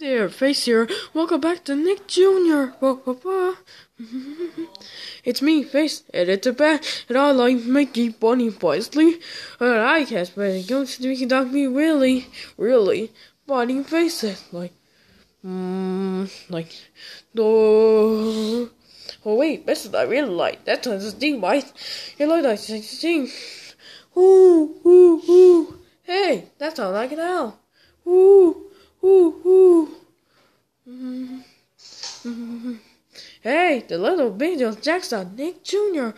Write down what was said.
there, Face here. Welcome back to Nick Jr. it's me, Face, editor back, and I like Mickey Bunny Paisley. And I guess it goes to me talk me really, really funny faces. Like, mmm, like, oh, oh wait, this is I really like. That one's a thing, right? You like that thing. Ooh, ooh, ooh. Hey, that's all I can. Ooh, ooh, ooh. Mm-hmm. Hey, the little Beatles Jackson, Nick Jr.